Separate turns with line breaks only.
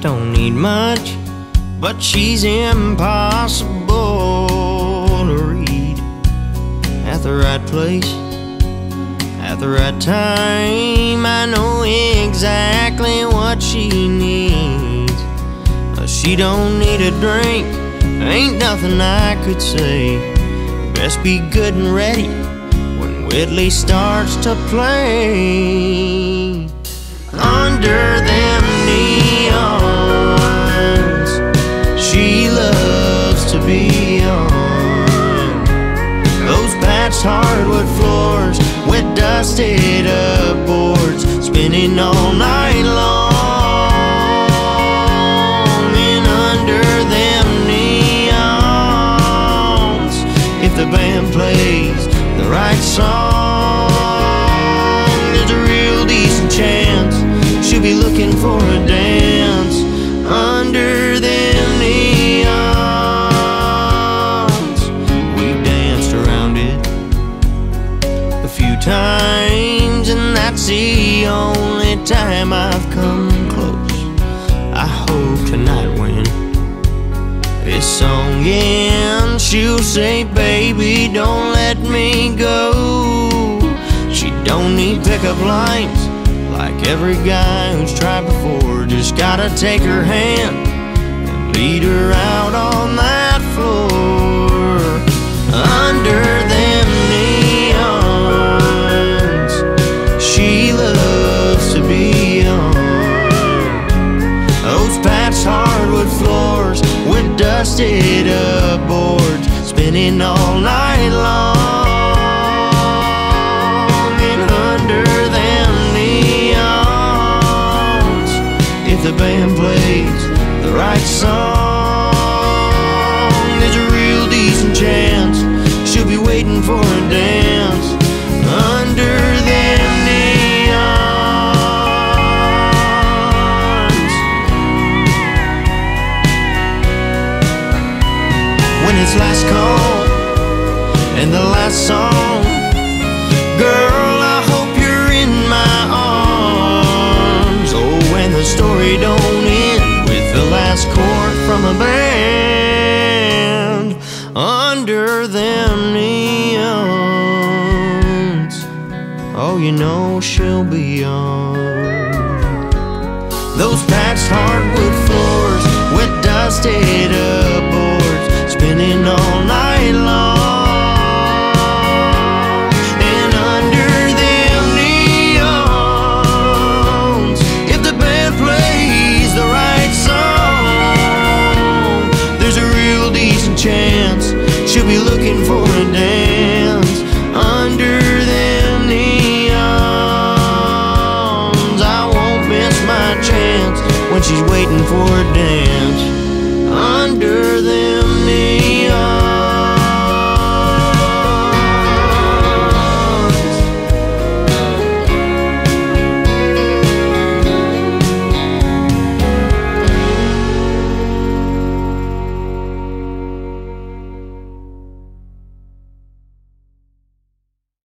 don't need much, but she's impossible to read. At the right place, at the right time, I know exactly what she needs. She don't need a drink, ain't nothing I could say. Best be good and ready when Whitley starts to play. Under them neons, she loves to be on. Those patched hardwood floors with dusted up boards, spinning all night long. And under them neons, if the band plays the right song, chance she'll be looking for a dance under them neons. We've danced around it a few times, and that's the only time I've come close. I hope tonight when this song ends, she'll say, Baby, don't let me go. She don't need pickup lines like every guy who's tried before. Just gotta take her hand and lead her out on that floor under them neons. She loves to be on those patched hardwood floors with dusted up boards, spinning all night long. The band plays the right song, there's a real decent chance she'll be waiting for a dance under them neons. when it's last call and the last song. Under them neons. Oh, you know she'll be on. Those patched hardwood floors with dusted up she's waiting for a dance